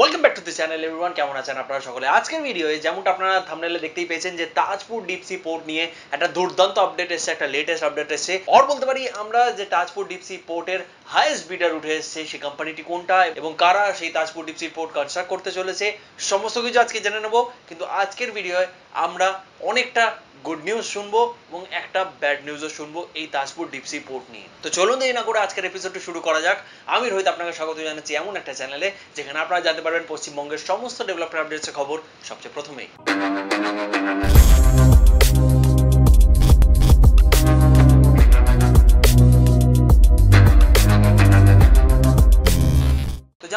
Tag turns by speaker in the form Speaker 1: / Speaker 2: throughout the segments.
Speaker 1: Welcome back to the channel everyone কেমন আছেন আপনারা সকলে? আজকের ভিডিওয়ে যেমনটা আপনারা থাম্বনেলে দেখতেই পেয়েছেন যে তাজপুর ডিপসি পোর্ট নিয়ে একটা দুর্দান্ত আপডেট এসেছে, একটা লেটেস্ট আপডেট এসেছে। আর বলতে পারি, আমরা যে তাজপুর ডিপসি পোর্টের হাইয়েস্ট বিডার উঠে এসেছে সেই কোম্পানিটি কোনটা এবং কারা সেই তাজপুর ডিপসি পোর্ট কনস্ট্রাক্ট করতে চলেছে, সমস্ত কিছু আজকে জেনে নেব। কিন্তু আজকের ভিডিওয়ে আমরা অনেকটা গুড নিউজ শুনব এবং একটা ব্যাড নিউজও শুনব এই তাজপুর ডিপসি পোর্ট নিয়ে। তো চলুন দেরি না করে আজকের এপিসোডটি শুরু করা যাক। আমি রোহিত, আপনাকে স্বাগত জানাচ্ছি এমন একটা চ্যানেলে যেখানে আপনারা জানতে পারবেন পশ্চিমবঙ্গের সমস্ত ডেভেলপমেন্ট আপডেটসের খবর সবচেয়ে প্রথমেই।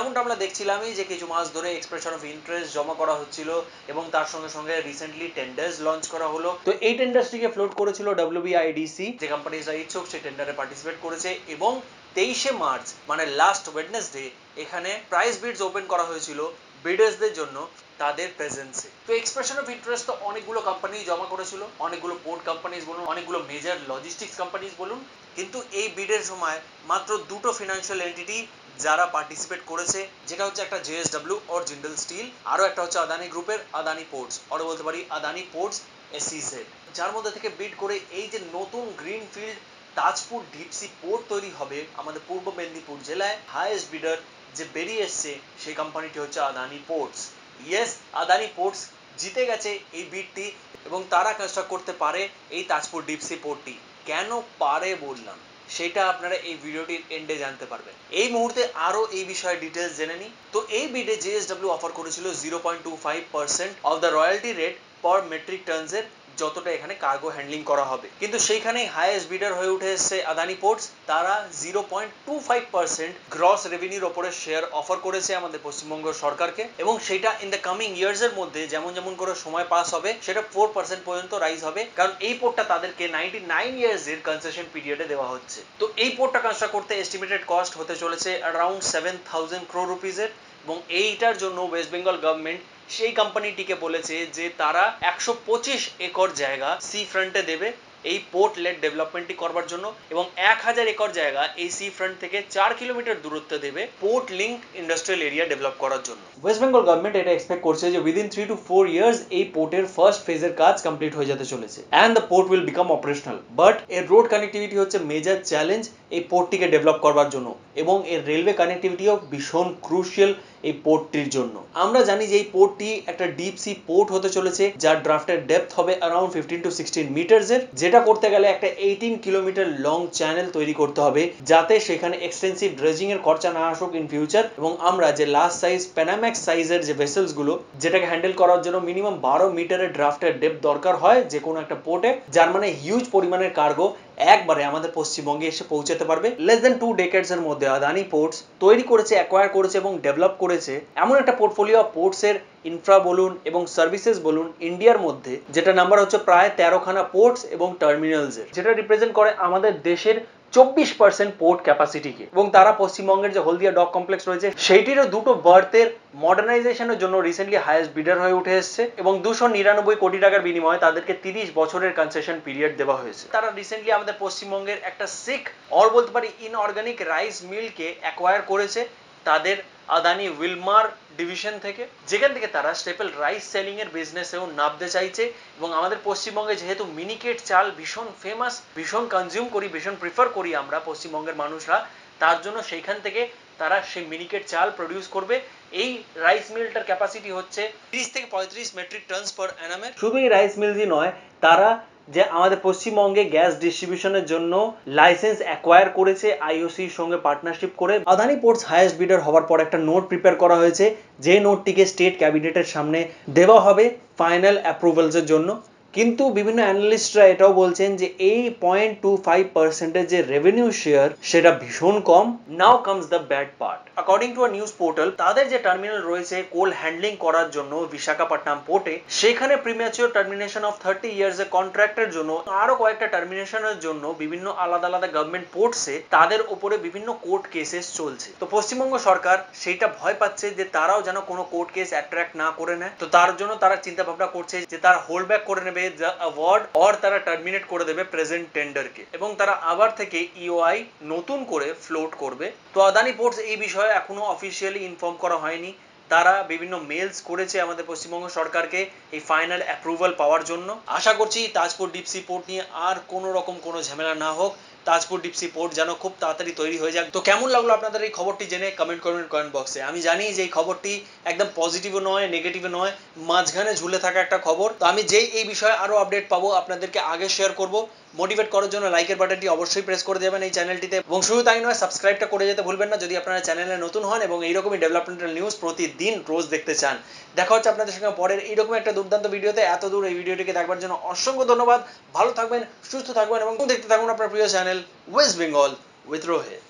Speaker 1: যেমনটা আমরা দেখছিলামই যে কিছু মাস ধরে এক্সপ্রেশন অফ ইন্টারেস্ট জমা করা হচ্ছিল এবং তার সঙ্গে সঙ্গে রিসেন্টলি টেন্ডার্স লঞ্চ করা হলো। তো এই টেন্ডার্সটিকে ফ্লোট করেছিল ডব্লিউবিআইডিসি যে কোম্পানিজরা ইচ্ছুক সেই টেন্ডারে পার্টিসিপেট করেছে এবং তেইশে মার্চ মানে লাস্ট ওয়েডনেসডে এখানে প্রাইস বিডস ওপেন করা হয়েছিল বিডার্সদের জন্য তাদের প্রেজেন্সে তো এক্সপ্রেশন অফ ইন্টারেস্ট তো অনেকগুলো কোম্পানি জমা করেছিল, অনেকগুলো পোর্ট কোম্পানিজ বলুন, অনেকগুলো মেজর লজিস্টিক্স কোম্পানিজ বলুন, কিন্তু এই বিডের সময় মাত্র দুটো ফিনান্সিয়াল এন্টিটি যারা পার্টিসিপেট করেছে, যেটা হচ্ছে একটা জেএসডব্লিউ অর জিন্ডল স্টিল আরও একটা হচ্ছে আদানি গ্রুপের আদানি পোর্টস অর বলতে পারি আদানি পোর্টস এসইজেড যার মধ্যে থেকে বিড করে এই যে নতুন green field Tajpur deep sea port তৈরি হবে আমাদের পূর্ব মেদিনীপুর জেলায় হাইয়েস্ট বিডার যে বেরিয়ে এসছে সেই কোম্পানিটি হচ্ছে Adani ports yes Adani ports জিতে গেছে এই বিডটি এবং তারা কনস্ট্রাক্ট করতে পারে এই তাজপুর ডিপসি পোর্টটি কেন পারে বললাম? সেটা আপনারা এই ভিডিওটির এন্ডে জানতে পারবেন। এই মুহূর্তে আরও এই বিষয়ে ডিটেলস জেনে নিই। তো এই বিডে জিএসডব্লিউ অফার করেছিল zero point two five percent of the royalty rate per metric টনসের যতটা এখানে কার্গো হ্যান্ডলিং করা হবে। কিন্তু সেইখানেই হাইয়েস্ট বিডার হয়ে উঠে এসছে আদানি পোর্টস তারা zero point two five percent gross রেভিনিউর ওপরে শেয়ার অফার করেছে আমাদের পশ্চিমবঙ্গ সরকারকে। এবং সেটা ইন দ্য কামিং ইয়ার্স এর মধ্যে যেমন যেমন করে সময় পাস হবে, সেটা ফোর পার্সেন্ট পর্যন্ত রাইজ হবে। কারণ এই পোর্টটা তাদেরকে নাইনটি নাইন ইয়ার্স এর কনসেশন পিরিয়ডে দেওয়া হচ্ছে। তো এই পোর্টটা কনস্ট্রাক্ট করতে এস্টিমেটেড কস্ট হতে চলেছে অ্যারাউন্ড সেভেন থাউজেন্ড ক্রো রুপিজের এবং এইটার জন্য ওয়েস্ট বেঙ্গল গভর্নমেন্ট সেই কোম্পানিটিকে বলেছে যে তারা একশো পঁচিশ একর জায়গা সি ফ্রন্টে দেবে এই পোর্ট লেট ডেভেলপমেন্টটি করবার জন্য এবং এক হাজার একর জায়গা এই সি ফ্রন্ট থেকে চার কিলোমিটার দূরত্বে দেবে port link industrial area develop করার জন্য। ওয়েস্ট বেঙ্গল গভর্নমেন্ট এটা এক্সপেক্ট করছে যে within three to four years এই পোর্টের ফার্স্ট ফেজের কাজ কমপ্লিট হয়ে যেতে চলেছে and the port will become operational but এর রোড কানেক্টিভিটি হচ্ছে মেজর চ্যালেঞ্জ এই পোর্টটিকে ডেভেলপ করবার জন্য এবং এর রেলওয়ে কানেক্টিভিটিও ভীষণ ক্রুশিয়াল এই পোর্টটির জন্য। আমরা জানি যে এই পোর্টটি একটা ডিপ সি পোর্ট হতে চলেছে, যার ড্রাফটের ডেপথ হবে around fifteen to sixteen metres এর, যেটা করতে গেলে একটা এইটিন কিলোমিটার লং চ্যানেল তৈরি করতে হবে, যাতে সেখানে এক্সটেন্সিভ ড্রেজিং এর খরচা না আসুক ইন ফিউচার এবং আমরা যে লাস্ট সাইজ প্যানাম্যাক্স সাইজের যে ভেসেলসগুলো, যেটাকে হ্যান্ডেল করার জন্য মিনিমাম বারো মিটারের ড্রাফটের ডেপথ দরকার হয় যে কোনো একটা পোর্টে যার মানে হিউজ পরিমাণের কার্গো একবারে আমাদের পশ্চিমবঙ্গে এসে পৌঁছাতে পারবে। লেস দেন টু ডেকেডস এর মধ্যে আদানি পোর্টস তৈরি করেছে অ্যাকোয়ার করেছে এবং ডেভেলপ করেছে এমন একটা পোর্টফোলিও অফ পোর্টস এর ইনফ্রা বলুন এবং সার্ভিসেস বলুন ইন্ডিয়ার মধ্যে যেটা নাম্বার হচ্ছে প্রায় তেরোখানা পোর্টস এবং টার্মিনালস এর। যেটা রিপ্রেজেন্ট করে আমাদের দেশের চব্বিশ পার্সেন্ট পোর্ট ক্যাপাসিটিকে এবং তারা পশ্চিমবঙ্গের যে হলদিয়া ডক কমপ্লেক্স রয়েছে, সেইটিরও দুটো বার্থের মডার্নাইজেশনের জন্য রিসেন্টলি হায়েস্ট বিডার হয়ে উঠে এসছে এবং দুশো নিরানব্বই কোটি টাকার বিনিময়ে তাদেরকে তিরিশ বছরের কনসেশন পিরিয়ড দেওয়া হয়েছে। তারা রিসেন্টলি আমাদের পশ্চিমবঙ্গের একটা সিক অর বলতে পারি ইনঅর্গানিক রাইস মিলকে অ্যাকোয়ার করেছে। তাদের আদানি উইলমার ডিভিশন থেকে, যেখান থেকে তারা স্টেপল রাইস সেলিং এর বিজনেসেও নামতে চাইছে এবং আমাদের পশ্চিমবঙ্গে যেহেতু মিনিকেট চাল ভীষণ ফেমাস ভীষণ কনজিউম করি, ভীষণ প্রিফার করি আমরা পশ্চিমবঙ্গের মানুষরা, তার জন্য সেইখান থেকে তারা সেই মিনিকেট চাল প্রডিউস করবে। এই রাইস মিলটার ক্যাপাসিটি হচ্ছে তিরিশ থেকে পঁয়ত্রিশ মেট্রিক টনস পার অ্যানামের শুধু এই রাইস মিলই নয়, তারা যে আমাদের পশ্চিমবঙ্গে গ্যাস ডিস্ট্রিবিউশনের জন্য লাইসেন্স অ্যাকোয়ার করেছে আইওসির সঙ্গে পার্টনারশিপ করে। আদানি পোর্টস হায়েস্ট বিডার হওয়ার পর একটা নোট প্রিপেয়ার করা হয়েছে। যে নোটটিকে স্টেট ক্যাবিনেটের সামনে দেওয়া হবে ফাইনাল অ্যাপ্রুভালসের জন্য। কিন্তু বিভিন্ন অ্যানালিস্টরা এটাও বলছেন যে এই পয়েন্ট টু ফাইভ পার্সেন্টের যে রেভিনিউ শেয়ার সেটা ভীষণ কম। Now comes the bad part according to a news portal তাদের যে টার্মিনাল রয়েছে কোল হ্যান্ডলিং করার জন্য বিশাখাপট্টনম পোর্টে সেখানে premature termination of thirty years এর কন্ট্রাক্টের জন্য আরও কয়েকটা টার্মিনেশনের জন্য বিভিন্ন আলাদা আলাদা গভর্নমেন্ট পোর্টসে তাদের উপরে বিভিন্ন কোর্ট কেসেস চলছে। তো পশ্চিমবঙ্গ সরকার সেইটা ভয় পাচ্ছে যে তারাও যেন কোনো কোর্ট কেস অ্যাট্রাক্ট না করে নেয়। তো তার জন্য তারা চিন্তা ভাবনা করছে যে তারা হোল্ড ব্যাক করে নেবে দ্য অ্যাওয়ার্ড অর তারা টার্মিনেট করে দেবে প্রেজেন্ট টেন্ডারকে এবং তারা আবার থেকে ইওআই নতুন করে ফ্লোট করবে। তো আদানি পোর্টস এই বিষয়ে এখনও অফিসিয়ালি ইনফর্ম করা হয়নি। তারা বিভিন্ন মেলস করেছে আমাদের পশ্চিমবঙ্গ সরকারকে এই ফাইনাল অ্যাপ্রুভাল পাওয়ার জন্য। আশা করছি তাজপুর ডিপসি পোর্ট নিয়ে আর কোনো রকম কোনো ঝামেলা না হোক। তাজপুর ডিপসি পোর্ট যেন খুব তাড়াতাড়ি তৈরি হয়ে যাক। তো কেমন লাগল আপনাদের এই খবরটি জেনে কমেন্ট করবেন কমেন্ট বক্সে আমি জানি যে এই খবরটি একদম পজিটিভও নয় নেগেটিভও নয়, মাঝখানে ঝুলে থাকা একটা খবর। তো আমি যেই, এই বিষয়ে আরও আপডেট পাবো, আপনাদেরকে আগে শেয়ার করব। মোটিভেট করার জন্য লাইকের বাটনটি অবশ্যই প্রেস করে দেবেন এই চ্যানেলটিতে এবং শুধু তাই নয় সাবস্ক্রাইবটা করে যেতে ভুলবেন না, যদি আপনারা চ্যানেলে নতুন হন এবং এইরকমই ডেভেলপমেন্টাল নিউজ প্রতিদিন রোজ দেখতে চান। দেখা হচ্ছে আপনাদের সঙ্গে পরের এইরকম একটা দুর্দান্ত ভিডিওতে। এত দূর এই ভিডিওটিকে দেখবার জন্য অসংখ্য ধন্যবাদ। ভালো থাকবেন, সুস্থ থাকবেন এবং দেখতে থাকুন আপনার প্রিয় channel West Bengal with Rohit